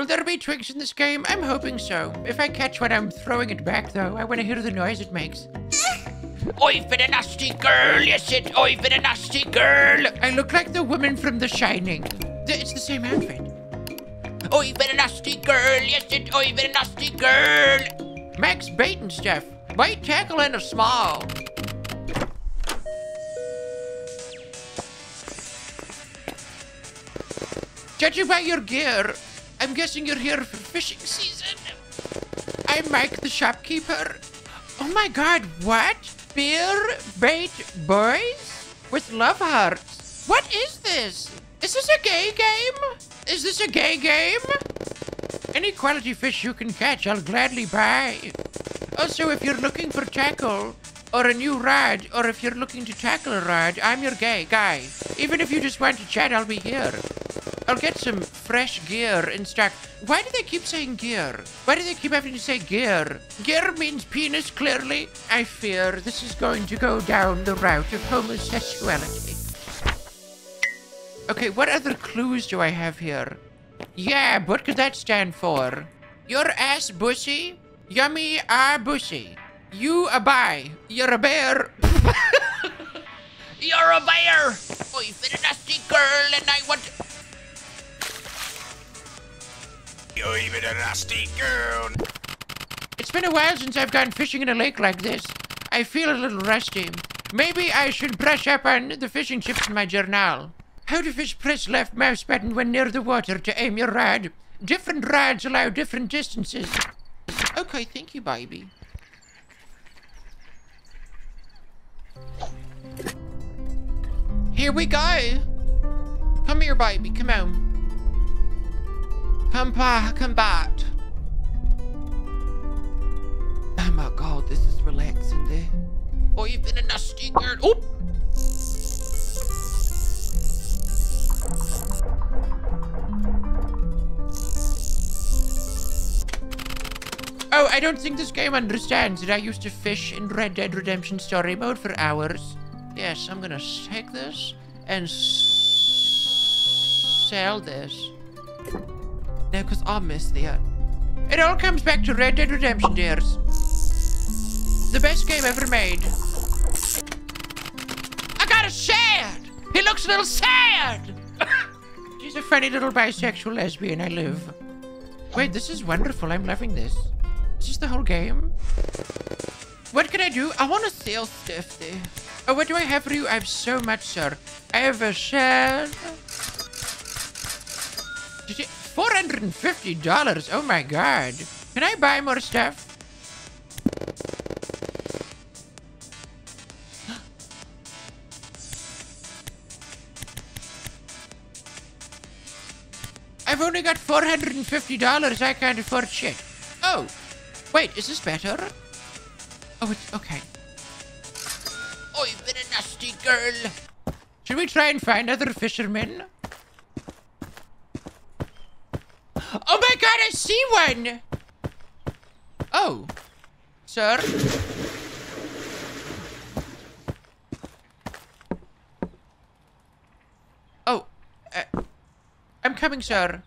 Will there be twigs in this game? I'm hoping so. If I catch one, I'm throwing it back, though. I want to hear the noise it makes. I've been a nasty girl, yes it, I've been a nasty girl. I look like the woman from The Shining. It's the same outfit. I've been a nasty girl, yes it, I've been a nasty girl. Max bait and stuff. White tackle and a small. Judging by your gear, I'm guessing you're here for fishing season. I'm Mike the shopkeeper. Oh my god, what? Beer bait boys? With love hearts. What is this? Is this a gay game? Is this a gay game? Any quality fish you can catch, I'll gladly buy. Also, if you're looking for tackle, or a new rod, or if you're looking to tackle a rod, I'm your gay guy. Even if you just want to chat, I'll be here. I'll get some fresh gear in stock. Why do they keep saying gear? Why do they keep having to say gear? Gear means penis, clearly. I fear this is going to go down the route of homosexuality. Okay, what other clues do I have here? Yeah, what could that stand for? Your ass bushy? Yummy ah bushy. You a bye. You're a bear. You're a bear. I've been a nasty girl and I want... I've even a nasty girl. It's been a while since I've gone fishing in a lake like this. I feel a little rusty. Maybe I should brush up on the fishing tips in my journal. How to fish press left mouse button when near the water to aim your rod. Different rods allow different distances. Okay, thank you, baby. Here we go. Come here, baby. Come on. Come back. Come back. Oh my god, this is relaxing there. Oh, you've been a nasty girl. Oh, Oh, I don't think this game understands that I used to fish in Red Dead Redemption Story Mode for hours. Yes, I'm gonna take this and sell this. No, because I missed that. It all comes back to Red Dead Redemption, dears. The best game ever made. I got a sad! He looks a little sad! She's a funny little bisexual lesbian, I live. Wait, this is wonderful. I'm loving this. Is this the whole game? What can I do? I want to sell stuff there. Oh, what do I have for you? I have so much, sir. I have a shed. Did you... $450? Oh my god. Can I buy more stuff? I've only got $450. I can't afford shit. Oh, wait, is this better? Oh, it's okay. Oh, you've been a nasty girl. Should we try and find other fishermen? Oh my god, I see one! Oh, sir? Oh, uh, I'm coming, sir.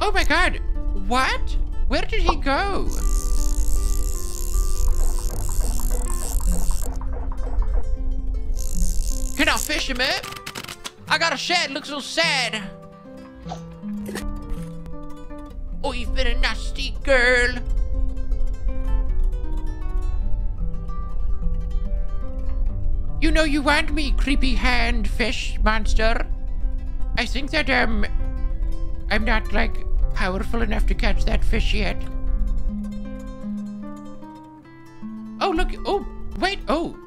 Oh my god, what? Where did he go? Can I fish him up? I got a shed, looks so sad. Oh, you've been a nasty girl. You know you want me, creepy hand fish monster. I think that, um, I'm not, like, powerful enough to catch that fish yet. Oh, look. Oh, wait. Oh.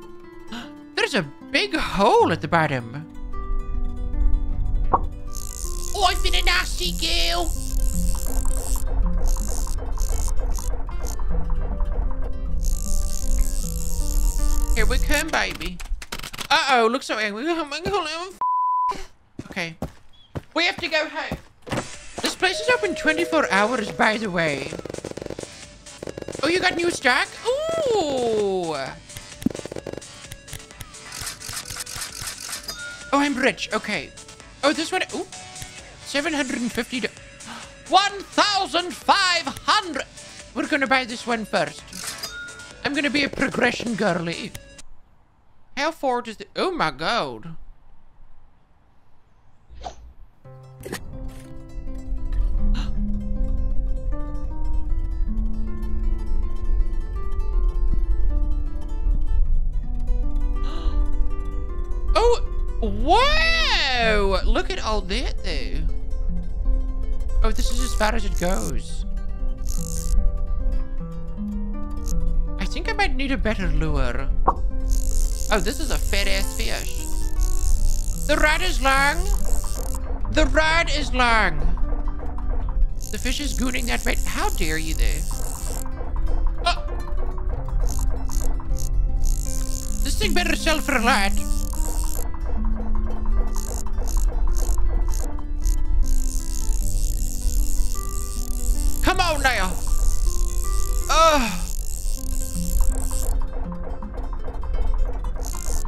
Big hole at the bottom. Oh, I've been a nasty girl. Here we come, baby. Uh-oh, look so angry. Okay. We have to go home. This place is open 24 hours, by the way. Oh, you got new stock? Ooh! Oh, I'm rich. Okay. Oh, this one. Ooh. 750. 1,500. We're going to buy this one first. I'm going to be a progression girly. How far does the... Oh, my God. Oh, wow! Look at all that, though. Oh, this is as far as it goes. I think I might need a better lure. Oh, this is a fat-ass fish. The rod is long. The rod is long. The fish is gooning that bait. How dare you there? Oh. This thing better sell for a lot. On now. Ugh.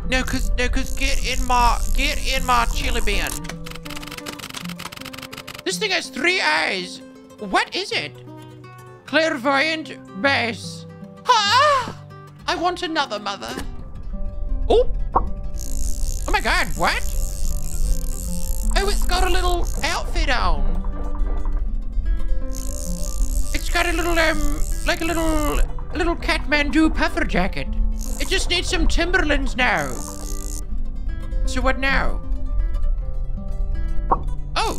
No, cause no, cause get in my get in my chilly bin. This thing has three eyes. What is it? Clairvoyant bass. Ah! I want another mother. Oh! Oh my god, what? Oh, it's got a little outfit on. A little, um, like a little, a little Kathmandu puffer jacket. It just needs some Timberlands now. So what now? Oh.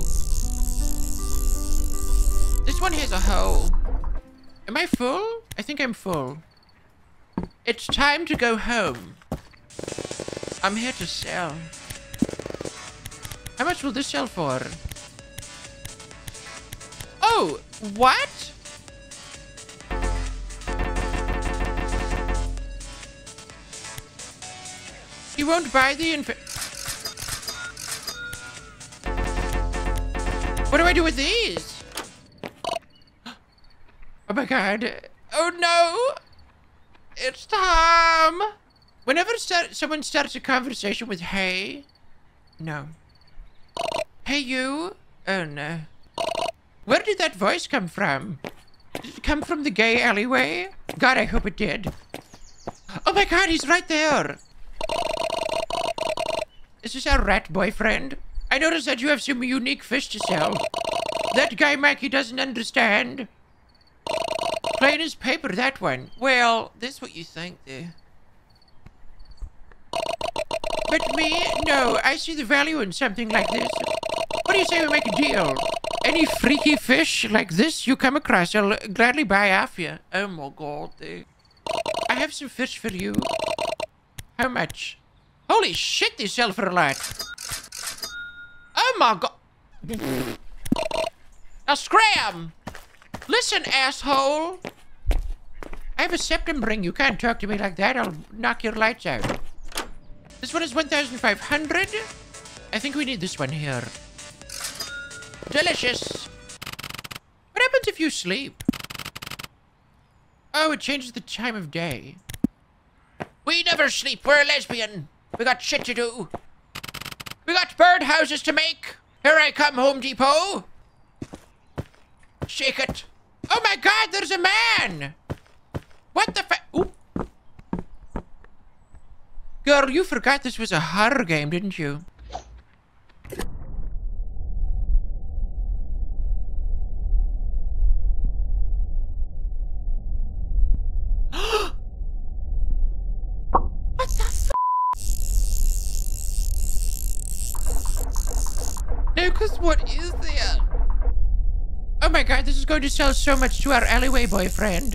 This one has a hole. Am I full? I think I'm full. It's time to go home. I'm here to sell. How much will this sell for? Oh, what? You won't buy the inf- What do I do with these? Oh my god. Oh no! It's time! Whenever start, someone starts a conversation with hey, no. Hey you? Oh no. Where did that voice come from? Did it come from the gay alleyway? God, I hope it did. Oh my god, he's right there! Is this our rat boyfriend? I noticed that you have some unique fish to sell. That guy Mikey doesn't understand. Plain as paper, that one. Well, that's what you think there. But me? No, I see the value in something like this. What do you say we make a deal? Any freaky fish like this you come across, I'll gladly buy off you. Oh my god. I have some fish for you. How much? Holy shit, for a lot. Oh my god. Now scram! Listen, asshole. I have a septum ring. You can't talk to me like that. I'll knock your lights out. This one is 1,500. I think we need this one here. Delicious. What happens if you sleep? Oh, it changes the time of day. We never sleep. We're a lesbian. We got shit to do. We got birdhouses to make. Here I come, Home Depot. Shake it. Oh my god, there's a man! What the fa-. Girl, you forgot this was a horror game, didn't you? what the f- No, cause what is there? Oh my god, this is going to sell so much to our alleyway boyfriend.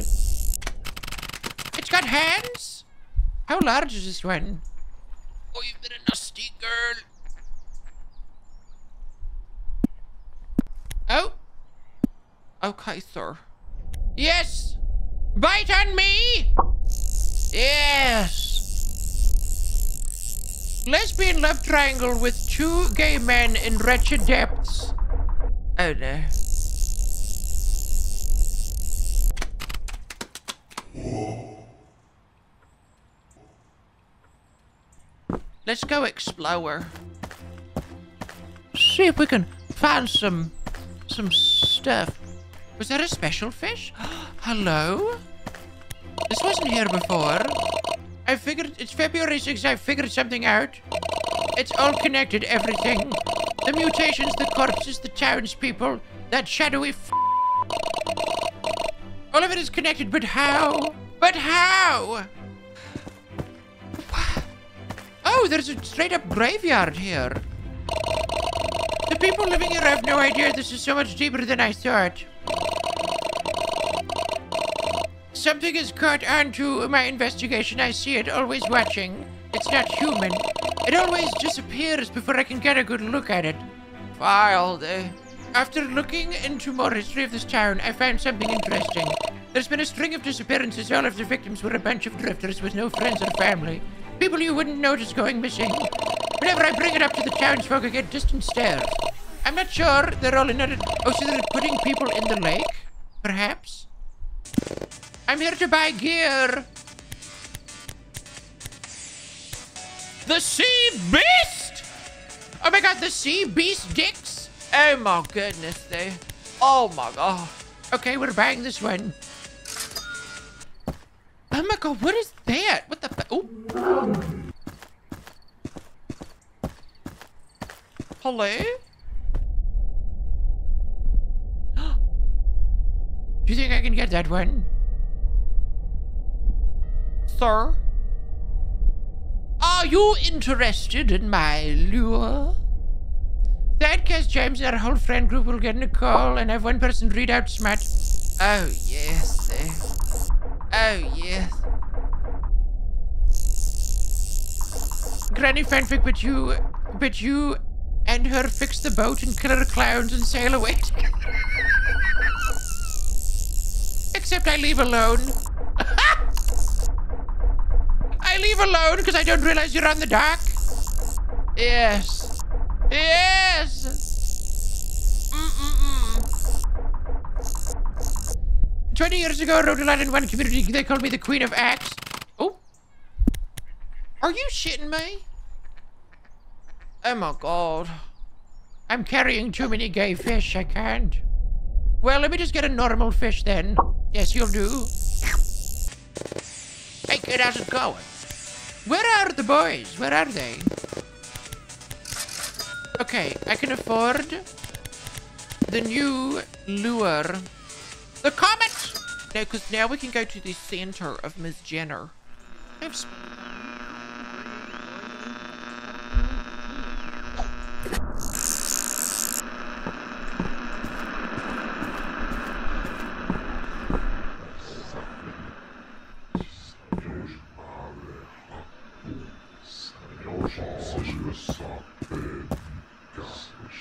It's got hands? How large is this one? Oh, you've been a nasty girl. Oh. Okay, sir. Yes! Bite on me! Yes! Lesbian love triangle with two gay men in wretched depths. Oh no. Let's go explore. see if we can find some some stuff. Was that a special fish? Hello? This wasn't here before. I figured it's February 6th. I figured something out. It's all connected, everything. The mutations, the corpses, the townspeople, that shadowy f All of it is connected, but how? But how? Oh, there's a straight up graveyard here. The people living here have no idea this is so much deeper than I thought. Something has caught on to my investigation. I see it, always watching. It's not human. It always disappears before I can get a good look at it. Wild. Uh, after looking into more history of this town, I found something interesting. There's been a string of disappearances. All of the victims were a bunch of drifters with no friends or family. People you wouldn't notice going missing. Whenever I bring it up to the townsfolk, I get distant stares. I'm not sure they're all in it. Oh, so they're putting people in the lake? Perhaps? I'm here to buy gear. The sea beast! Oh my god, the sea beast dicks! Oh my goodness, they. Oh my god. Okay, we're buying this one. Oh my god, what is that? What the Oh. Hello? Do you think I can get that one? Sir? Are you interested in my lure? That case, James and our whole friend group will get in a call and have one person read out smart. Oh, yes. eh. Oh, yes. Granny fanfic, but you, but you and her fix the boat and killer clowns and sail away. Except I leave alone. I leave alone because I don't realize you're on the dock. Yes. Yes. Mm-mm-mm. 20 years ago, Rhode in one community, they called me the Queen of Axe. Oh. Are you shitting me? Oh my god. I'm carrying too many gay fish, I can't. Well, let me just get a normal fish then. Yes, you'll do. Hey, kid, how's it going? Where are the boys? Where are they? Okay, I can afford the new lure. The comet! No, because now we can go to the center of Miss Jenner. Sp- Nope.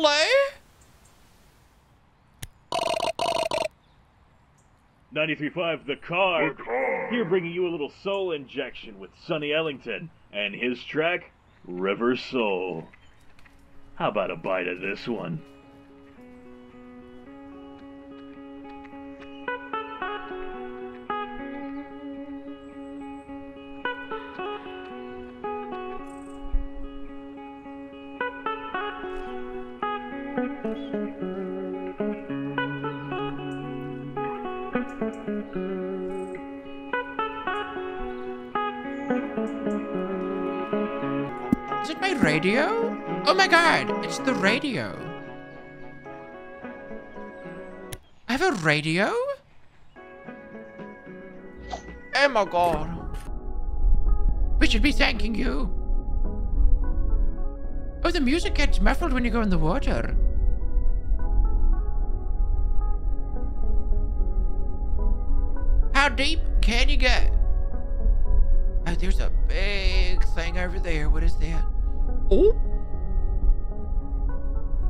Hello? 93.5 The Car. Here bringing you a little soul injection with Sonny Ellington and his track, River Soul. How about a bite of this one? It's the radio. I have a radio? Oh my god. We should be thanking you. Oh, the music gets muffled when you go in the water. How deep can you go? Oh, there's a big thing over there. What is that? Oh.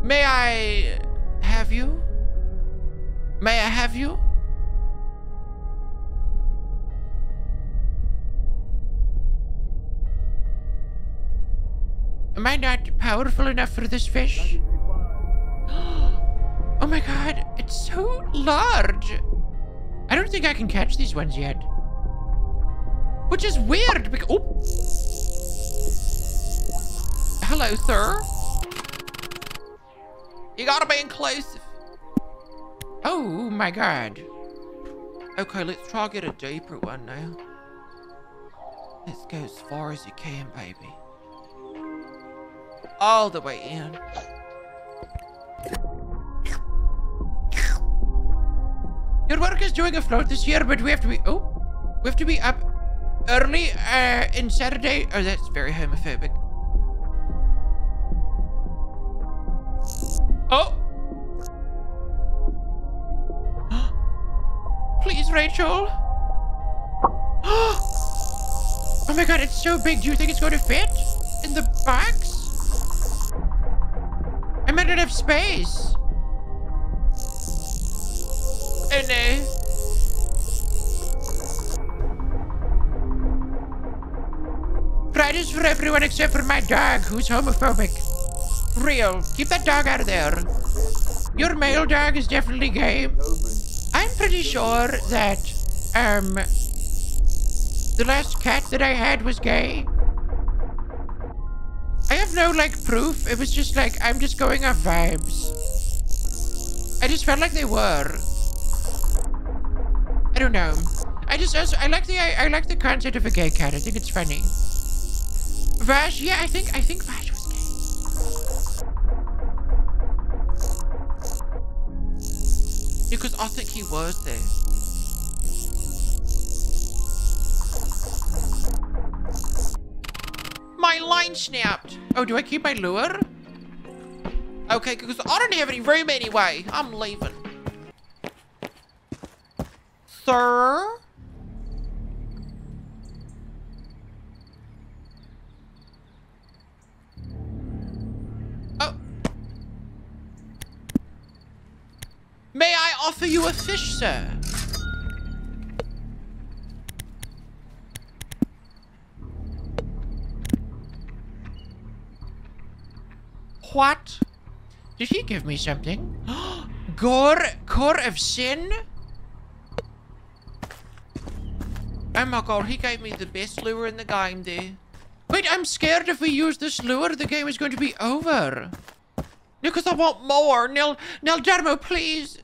May I have you? May I have you? Am I not powerful enough for this fish? Oh my god, it's so large. I don't think I can catch these ones yet. Which is weird because... Oh. Hello, sir. You gotta be inclusive. Oh my god. Okay, let's try get a deeper one now. Let's go as far as you can, baby. All the way in. Your work is doing a float this year, but we have to be... Oh, we have to be up early uh, in Saturday. Oh, that's very homophobic. Oh! Please, Rachel. oh my god, it's so big. Do you think it's going to fit in the box? I might not have space. Oh uh, no. Fridays for everyone except for my dog, who's homophobic. Real. Keep that dog out of there. Your male dog is definitely gay. I'm pretty sure that, um, the last cat that I had was gay. I have no, like, proof. It was just like, I'm just going off vibes. I just felt like they were. I don't know. I just also, I like the I, I like the concept of a gay cat. I think it's funny. Vash, yeah, I think I think Vash think he was there. My line snapped. Oh, do I keep my lure? Okay, because I don't have any room anyway. I'm leaving. Sir? Offer you a fish, sir? What? Did he give me something? Gore, core of sin? Oh my god, he gave me the best lure in the game there. Wait, I'm scared if we use this lure, the game is going to be over. Because I want more. Nil, Nil Dermo, please.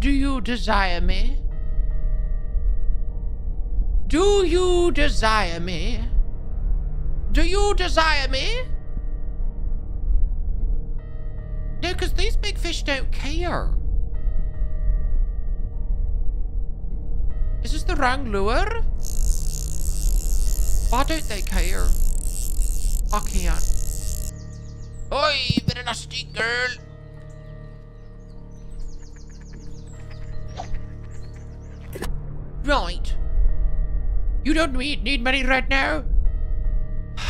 Do you desire me? Do you desire me? Do you desire me? No, because these big fish don't care. Is this the wrong lure? Why don't they care? I can't. Oi, of nasty girl. You don't need, money right now?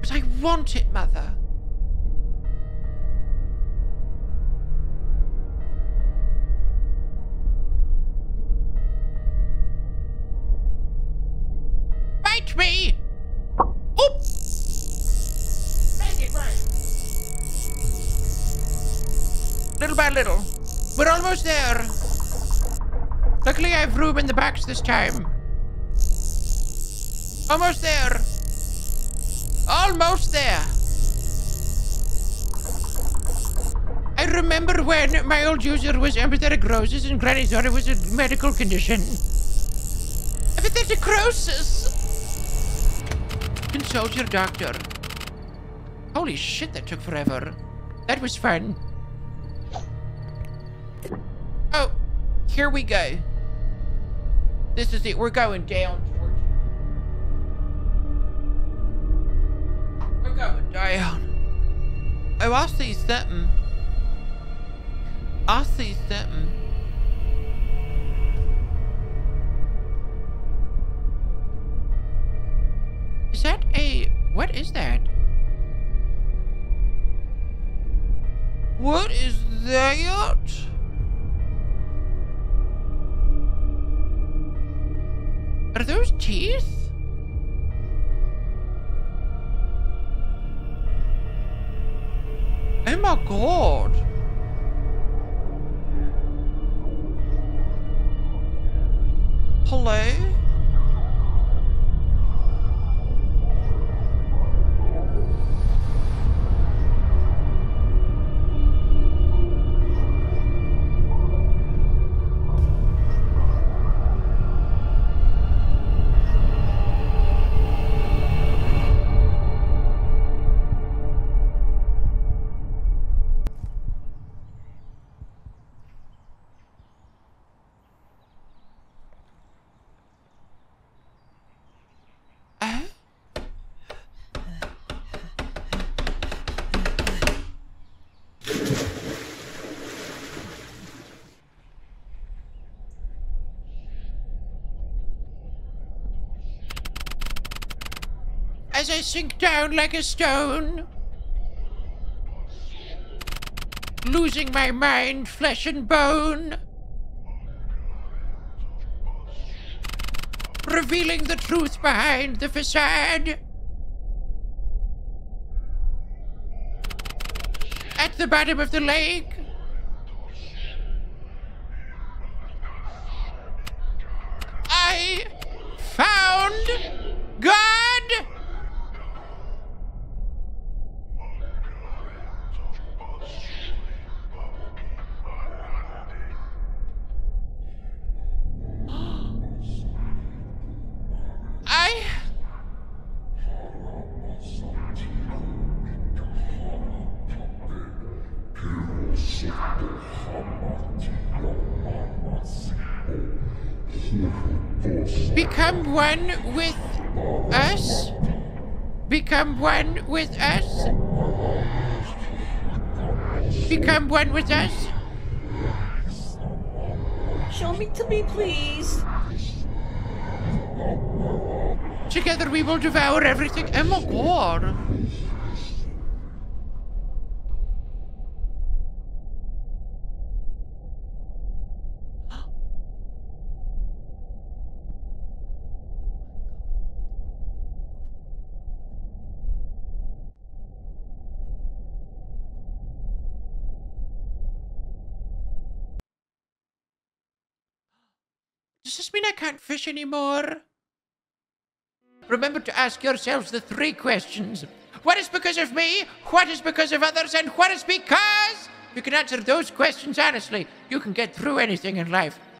But I want it, Mother. Room in the box this time. Almost there. Almost there. I remember when my old user was empathetic roses and Granny thought it was a medical condition. Empathetic roses. Consult your doctor. Holy shit, that took forever. That was fun. Oh, here we go. This is it. We're going down, George. We're going. down. Oh, I see something. I see something. Is that a... What is that? What is that? Teeth? Oh my god. As I sink down like a stone, losing my mind, flesh and bone. revealing the truth behind the facade. At the bottom of the lake. Become one with us? Become one with us? Show me to me, please. Together we will devour everything. Oh my can't fish anymore? Remember to ask yourselves the three questions. What is because of me? What is because of others? And what is because? If you can answer those questions honestly, you can get through anything in life.